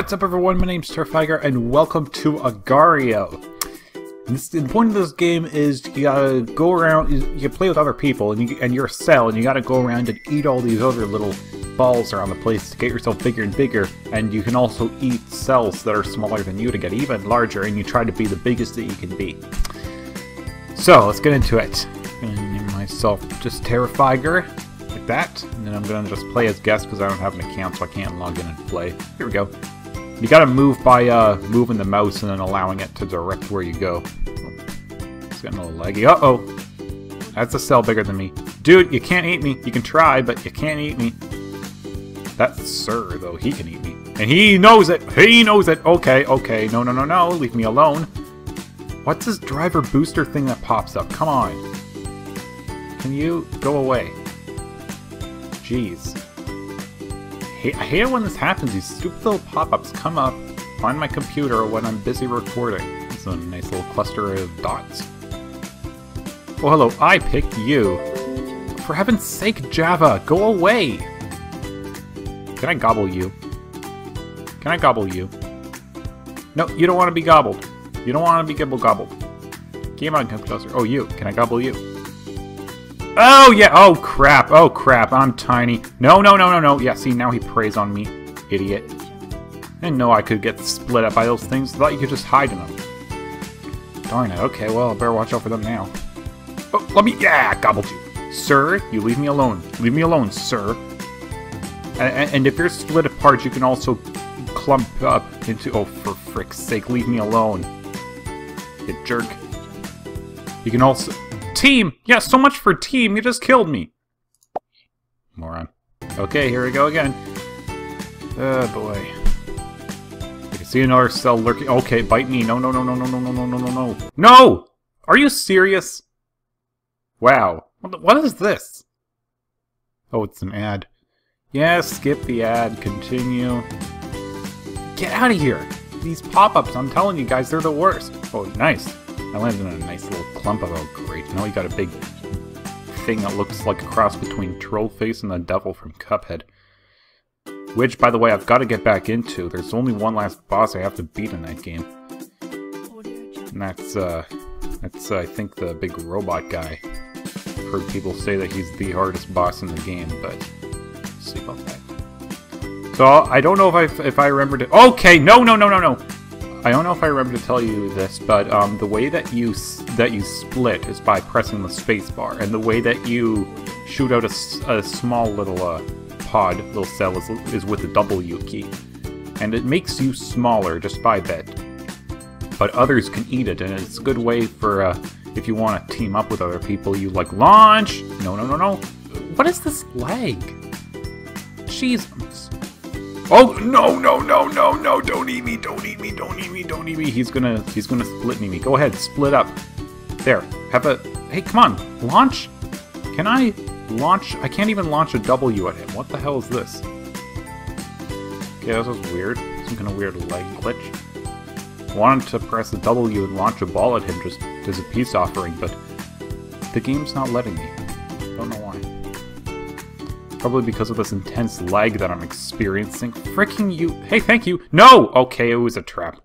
What's up everyone, my name's Terrifyger and welcome to Agar.io. This, the point of this game is you gotta go around, you, you play with other people and, you, and you're a cell and you gotta go around and eat all these other little balls around the place to get yourself bigger and bigger and you can also eat cells that are smaller than you to get even larger and you try to be the biggest that you can be. So, let's get into it. I'm gonna name myself just Terrifyger like that. And then I'm to just play as guest because I don't have an account so I can't log in and play. Here we go. You gotta move by uh, moving the mouse and then allowing it to direct where you go. It's getting a little laggy. Uh-oh! That's a cell bigger than me. Dude, you can't eat me. You can try, but you can't eat me. That's Sir, though. He can eat me. And he knows it! He knows it! Okay, okay. No, no, no, no. Leave me alone. What's this driver booster thing that pops up? Come on. Can you go away? Jeez. I hate it when this happens. These stupid little pop-ups come up, on my computer when I'm busy recording. It's a nice little cluster of dots. Oh, hello. I picked you. For heaven's sake, Java, go away! Can I gobble you? Can I gobble you? No, you don't want to be gobbled. You don't want to be gobble gobbled. Game on, come closer. Oh, you. Can I gobble you? Oh, yeah. Oh, crap. Oh, crap. I'm tiny. No, no, no, no, no. Yeah, see, now he preys on me. Idiot. Didn't know I could get split up by those things. I thought you could just hide in them. Darn it. Okay, well, I better watch out for them now. Oh, let me... Yeah, gobbled you. Sir, you leave me alone. Leave me alone, sir. And, and if you're split apart, you can also clump up into... Oh, for frick's sake, leave me alone. You jerk. You can also... Team! Yeah, so much for team, you just killed me! Moron. Okay, here we go again. Oh boy. I can see another cell lurking. Okay, bite me. No, no, no, no, no, no, no, no, no, no, no. No! Are you serious? Wow. What is this? Oh, it's an ad. Yeah, skip the ad. Continue. Get out of here! These pop-ups, I'm telling you guys, they're the worst. Oh, nice. I landed in a nice little clump of, oh great, now we got a big thing that looks like a cross between Trollface and the Devil from Cuphead. Which, by the way, I've got to get back into. There's only one last boss I have to beat in that game. And that's, uh, that's, uh, I think, the big robot guy. I've heard people say that he's the hardest boss in the game, but see about that. So, I don't know if I, if I remember to- Okay, no, no, no, no, no! I don't know if I remember to tell you this, but um, the way that you that you split is by pressing the spacebar, and the way that you shoot out a, a small little uh, pod, little cell, is, is with the W key, and it makes you smaller just by that. But others can eat it, and it's a good way for uh, if you want to team up with other people. You like launch. No, no, no, no. What is this lag? Jesus. Oh no no no no no! Don't eat me! Don't eat me! Don't eat me! Don't eat me! He's gonna he's gonna split me. Go ahead, split up. There. Have a hey, come on, launch. Can I launch? I can't even launch a W at him. What the hell is this? Okay, this was weird. Some kind of weird leg glitch. Wanted to press the W and launch a ball at him just as a peace offering, but the game's not letting me. Probably because of this intense lag that I'm experiencing. Freaking you! Hey, thank you! No! Okay, it was a trap.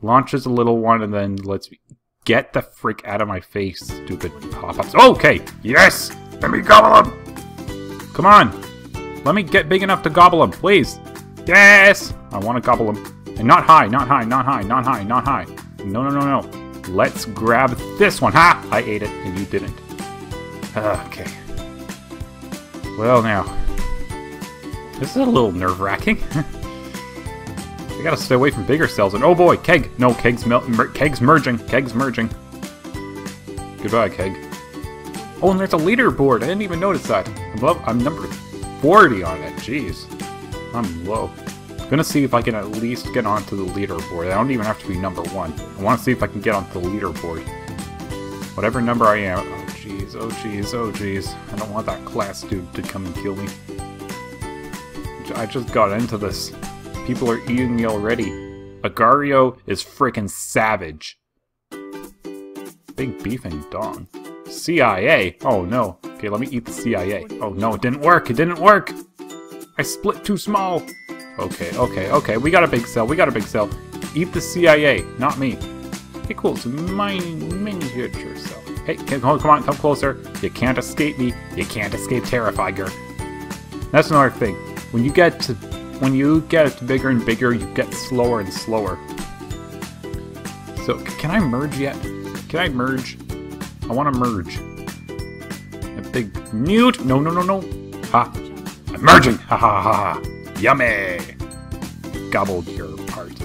Launches a little one and then let's get the frick out of my face, stupid pop-ups. Okay! Yes! Let me gobble him! Come on! Let me get big enough to gobble him, please! Yes! I want to gobble him. And not high, not high, not high, not high, not high. No, no, no, no. Let's grab this one. Ha! I ate it, and you didn't. Okay. Well, now. This is a little nerve-wracking. I gotta stay away from bigger cells. And oh boy, Keg! No, Keg's, mer Keg's merging. Keg's merging. Goodbye, Keg. Oh, and there's a leaderboard. I didn't even notice that. I'm, I'm number 40 on it. Jeez. I'm low. I'm gonna see if I can at least get onto the leaderboard. I don't even have to be number one. I want to see if I can get onto the leaderboard. Whatever number I am. Oh, jeez. Oh, jeez. Oh, jeez. I don't want that class dude to come and kill me. I just got into this. People are eating me already. Agar.io is freaking savage. Big beefing dong. CIA? Oh no. Okay, let me eat the CIA. Oh no, it didn't work. It didn't work. I split too small. Okay, okay, okay. We got a big cell. We got a big cell. Eat the CIA, not me. Okay, cool. A mine miniature cell. Hey, come on, come on, come closer. You can't escape me. You can't escape Terrifyger. That's another thing. When you get to, when you get bigger and bigger, you get slower and slower. So, can I merge yet? Can I merge? I want to merge. A big newt. No, no, no, no. Ha. I'm merging. Ha ha ha ha. Yummy. Gobbled your part.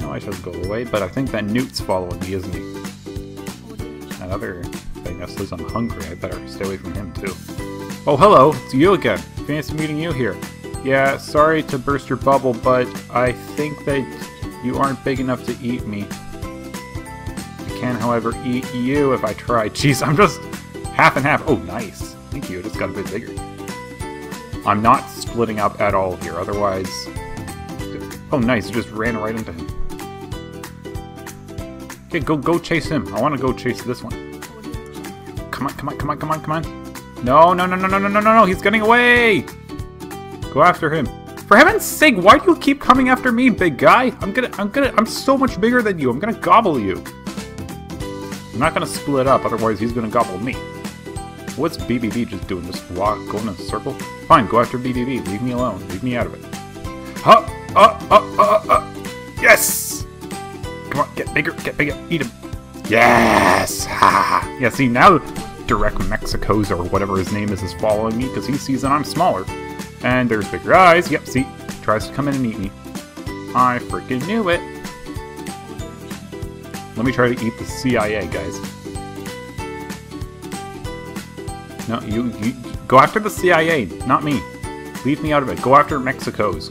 No, I should go away, but I think that newt's following me, isn't he? That other thing that says I'm hungry, I better stay away from him too. Oh, hello, it's you again. Fancy meeting you here. Yeah, sorry to burst your bubble, but I think that you aren't big enough to eat me. I can, however, eat you if I try. Jeez, I'm just half and half. Oh, nice. Thank you, it just got a bit bigger. I'm not splitting up at all here, otherwise... Oh, nice, it just ran right into him. Okay, go go chase him. I want to go chase this one. Come on, come on, come on, come on, come on. No, no, no, no, no, no, no, no, he's getting away! Go after him. For heaven's sake, why do you keep coming after me, big guy? I'm gonna, I'm gonna, I'm so much bigger than you. I'm gonna gobble you. I'm not gonna split up, otherwise he's gonna gobble me. What's BBB just doing? Just walk, going in a circle? Fine, go after BBB. Leave me alone. Leave me out of it. Huh? Uh, uh, uh, uh. Yes! Come on, get bigger, get bigger. Eat him. Yes! Ha! yeah, see, now Direct Mexico's or whatever his name is is following me because he sees that I'm smaller. And there's bigger eyes. Yep, see? Tries to come in and eat me. I freaking knew it. Let me try to eat the CIA, guys. No, you, you go after the CIA, not me. Leave me out of it. Go after Mexico's.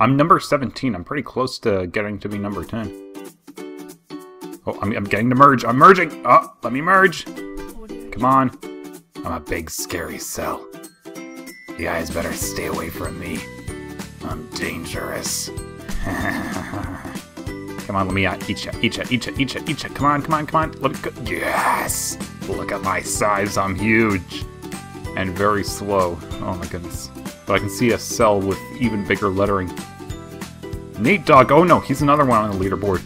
I'm number 17. I'm pretty close to getting to be number 10. Oh, I'm, I'm getting to merge. I'm merging. Oh, let me merge. Come on. I'm a big, scary cell. You guys better stay away from me. I'm dangerous. come on, let me uh, eat you, eat you, eat you, eat you, eat you. Come on, come on, come on. Let me go. Yes! Look at my size. I'm huge. And very slow. Oh my goodness. But I can see a cell with even bigger lettering. Nate Dog. Oh no, he's another one on the leaderboard.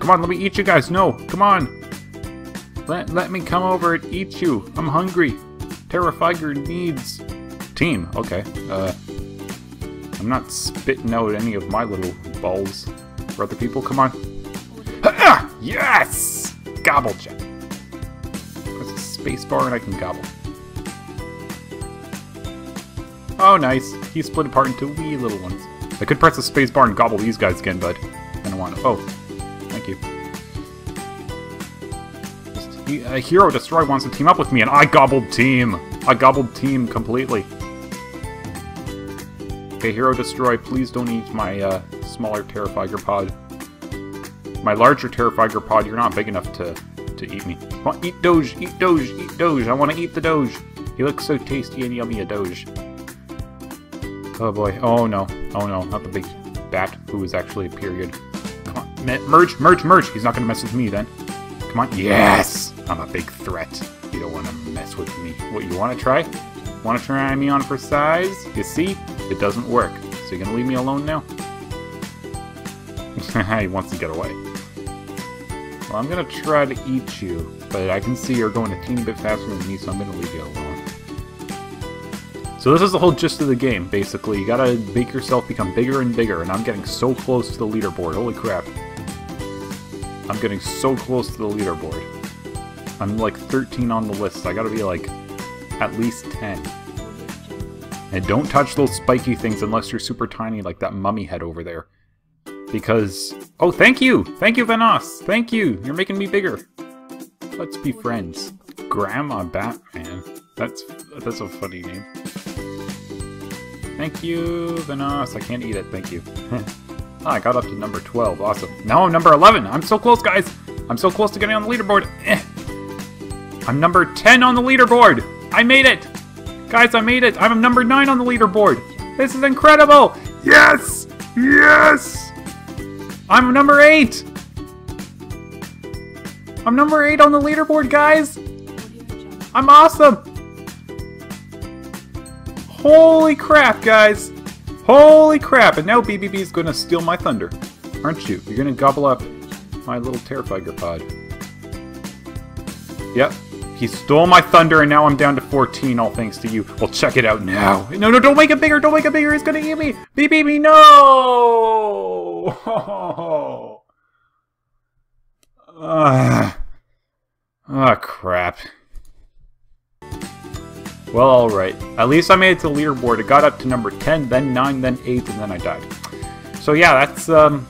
Come on, let me eat you guys. No, come on. Let, let me come over and eat you. I'm hungry. Terrifyger needs... Team, okay. Uh, I'm not spitting out any of my little balls for other people. Come on. Ha yes! Gobble check. Press a space bar and I can gobble. Oh, nice. He split apart into wee little ones. I could press the space bar and gobble these guys again, but I don't want to. Oh, thank you. A Hero Destroy wants to team up with me, and I gobbled team! I gobbled team completely. Okay, Hero Destroy, please don't eat my uh, smaller Terrifyger pod. My larger Terrifyger pod, you're not big enough to, to eat me. Come on, eat Doge, eat Doge, eat Doge. I want to eat the Doge. He looks so tasty and yummy, a Doge. Oh boy, oh no, oh no, not the big bat who is actually a period. Come on, merge, merge, merge! He's not gonna mess with me then. Come on, yes! I'm a big threat. You don't want to mess with me. What, you want to try? Want to try me on for size? You see? It doesn't work. So you're gonna leave me alone now? he wants to get away. Well, I'm gonna try to eat you, but I can see you're going a teeny bit faster than me, so I'm gonna leave you alone. So this is the whole gist of the game, basically. You gotta make yourself become bigger and bigger, and I'm getting so close to the leaderboard. Holy crap. I'm getting so close to the leaderboard. I'm like 13 on the list. I gotta be like at least 10. And don't touch those spiky things unless you're super tiny like that mummy head over there. Because... Oh, thank you! Thank you, Venos! Thank you! You're making me bigger! Let's be friends. Grandma Batman. That's that's a funny name. Thank you, Venos. I can't eat it, thank you. oh, I got up to number 12. Awesome. Now I'm number 11. I'm so close, guys. I'm so close to getting on the leaderboard. Eh. I'm number 10 on the leaderboard. I made it. Guys, I made it. I'm number 9 on the leaderboard. This is incredible. Yes. Yes. I'm number 8. I'm number 8 on the leaderboard, guys. I'm awesome. Holy crap, guys! Holy crap! And now BBB's gonna steal my thunder. Aren't you? You're gonna gobble up my little Terrifyger pod. Yep. He stole my thunder and now I'm down to 14 all thanks to you. Well, check it out now. No, no, don't make it bigger! Don't make it bigger! He's gonna eat me! BBB, no! Ah, oh, crap. Well, alright. At least I made it to the leaderboard. It got up to number 10, then 9, then 8, and then I died. So yeah, that's, um...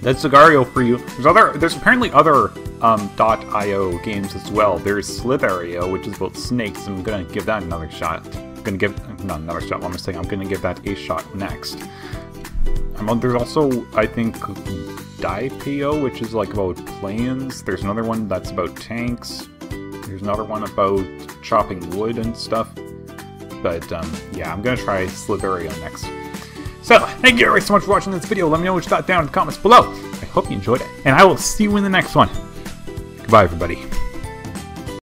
That's Agar.io for you. There's other, there's apparently other um, .io games as well. There's Slither.io, which is about snakes. I'm gonna give that another shot. I'm gonna give, not another shot, what am I saying? I'm gonna give that a shot next. I'm, there's also, I think, Diep.io, which is like about planes. There's another one that's about tanks. There's another one about chopping wood and stuff. But um, yeah, I'm gonna try Slither.io next. So, thank you everybody so much for watching this video. Let me know what you thought down in the comments below. I hope you enjoyed it, and I will see you in the next one. Goodbye, everybody.